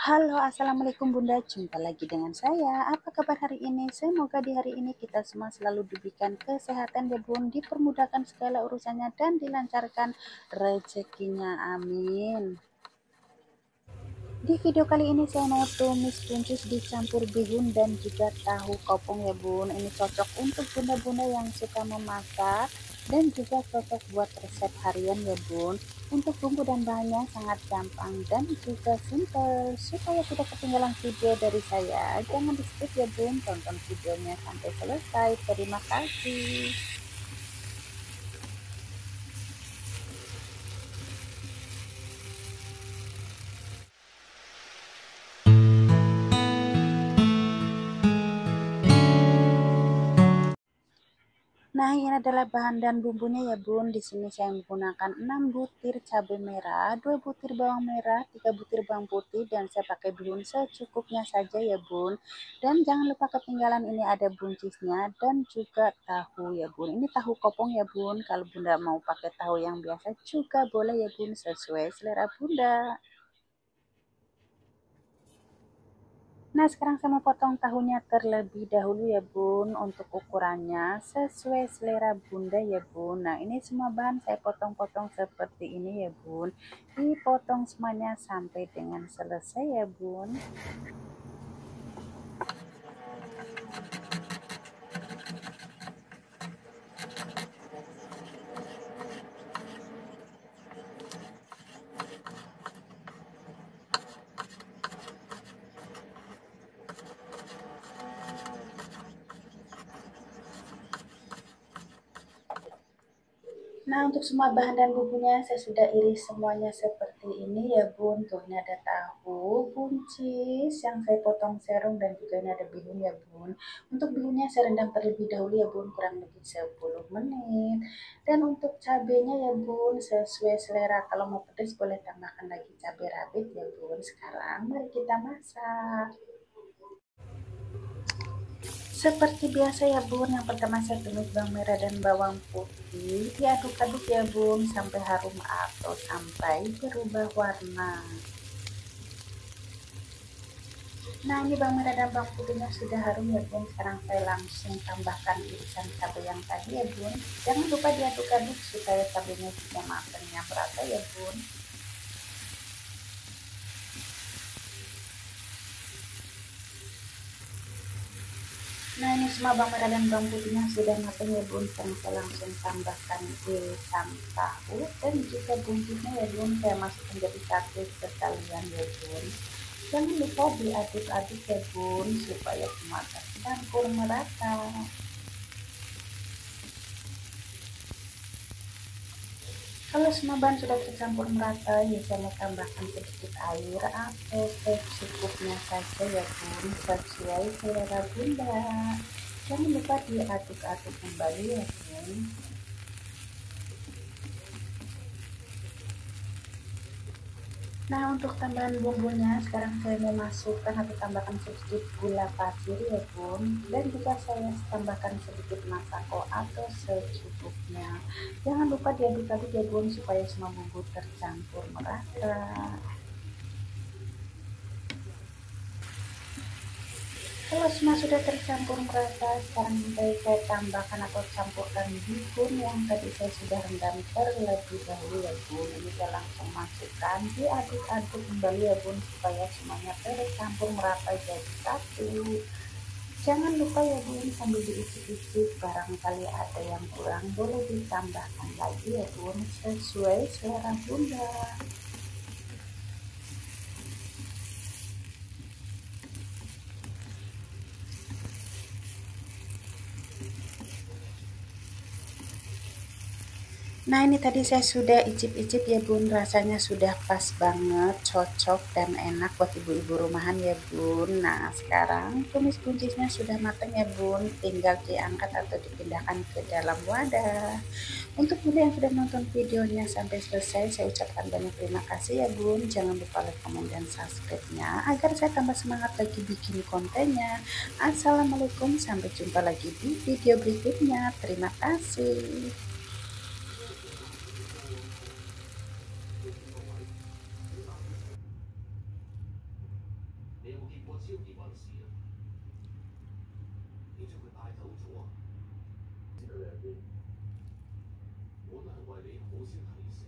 Halo, assalamualaikum Bunda. Jumpa lagi dengan saya. Apa kabar hari ini? Semoga di hari ini kita semua selalu diberikan kesehatan ya Bun, dipermudahkan segala urusannya dan dilancarkan rezekinya. Amin. Di video kali ini saya mau tumis buncis dicampur bihun dan juga tahu kopong ya Bun. Ini cocok untuk bunda-bunda yang suka memasak dan juga cocok buat resep harian ya bun. Untuk bumbu dan bahannya sangat gampang dan juga simple. Supaya tidak ketinggalan video dari saya jangan di skip ya bun. Tonton videonya sampai selesai. Terima kasih Nah, ini adalah bahan dan bumbunya ya Bun. Di sini saya menggunakan 6 butir cabai merah, 2 butir bawang merah, 3 butir bawang putih dan saya pakai bihun secukupnya saja ya Bun. Dan jangan lupa ketinggalan ini ada buncisnya dan juga tahu ya Bun. Ini tahu kopong ya Bun. Kalau Bunda mau pakai tahu yang biasa juga boleh ya Bun sesuai selera Bunda. Nah sekarang saya mau potong tahunya terlebih dahulu ya bun untuk ukurannya sesuai selera bunda ya bun. Nah ini semua bahan saya potong-potong seperti ini ya bun. Dipotong semuanya sampai dengan selesai ya bun Nah untuk semua bahan dan bumbunya saya sudah iris semuanya seperti ini ya bun Tuh ini ada tahu, buncis yang saya potong serung dan juga ini ada bihun ya bun Untuk bihunnya saya rendam terlebih dahulu ya bun kurang lebih 10 menit. Dan untuk cabenya ya bun sesuai selera. Kalau mau pedas boleh tambahkan lagi cabai rawit ya bun Sekarang mari kita masak seperti biasa ya bun, yang pertama saya tumis bawang merah dan bawang putih. Diaduk-aduk ya bun sampai harum atau sampai berubah warna. Nah ini bawang merah dan bawang putihnya sudah harum ya bun. Sekarang saya langsung tambahkan irisan cabai yang tadi ya bun. Jangan lupa diaduk-aduk supaya cabainya juga matangnya merata ya bun. Semua bawang merah dan bawang putihnya sudah matang ya bun. Saya langsung tambahkan irisan tahu dan juga buncisnya ya bun Saya masukkan jadi satu sekalian ya bun. Jangan lupa diaduk-aduk ya bun supaya semua tercampur merata Kalau semua bahan sudah tercampur merata, ya saya tambahkan sedikit air atau secukupnya saja ya bun, sesuai selera bunda. Jangan lupa diaduk-aduk kembali ya bun. Nah untuk tambahan bumbunya sekarang saya mau masukkan atau tambahkan sedikit gula pasir ya bun dan juga saya tambahkan sedikit masako atau secukupnya. Jangan lupa diaduk-aduk ya bun supaya semua bumbu tercampur merata Kalau semua sudah tercampur merata, sekarang saya tambahkan atau campurkan bihun yang tadi saya sudah rendam terlebih dahulu ya bun. Ini saya langsung masukkan, diaduk-aduk kembali ya bun supaya semuanya tercampur merata jadi satu. Jangan lupa ya bun sambil diicip-icip barangkali ada yang kurang boleh ditambahkan lagi ya bun sesuai selera bunda. Nah ini tadi saya sudah icip-icip ya bun. Rasanya sudah pas banget cocok dan enak buat ibu-ibu rumahan ya bun. Nah sekarang tumis buncisnya sudah matang ya bun. Tinggal diangkat atau dipindahkan ke dalam wadah. Untuk bunda yang sudah nonton videonya sampai selesai saya ucapkan banyak terima kasih ya bun. Jangan lupa like, komen, dan subscribe-nya agar saya tambah semangat lagi bikin kontennya. Assalamualaikum sampai jumpa lagi di video berikutnya. Terima kasih 啊！佢哋系边？我都系为你好先睇成。